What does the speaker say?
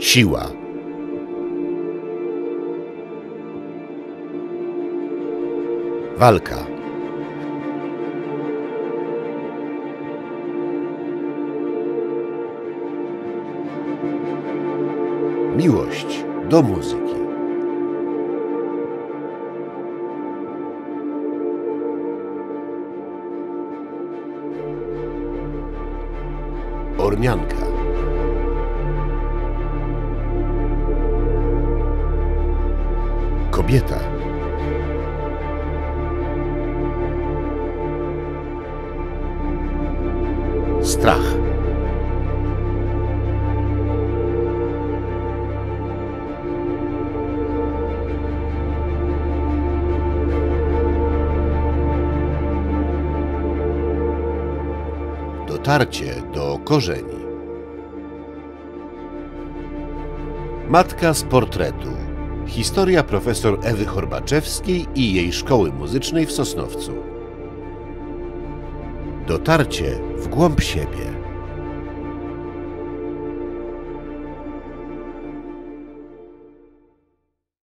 Siła. Walka. Miłość do muzyki. Ormianka. Kobieta. Strach. Dotarcie do korzeni. Matka z portretu. Historia profesor Ewy Horbaczewskiej i jej szkoły muzycznej w Sosnowcu. Dotarcie w głąb siebie.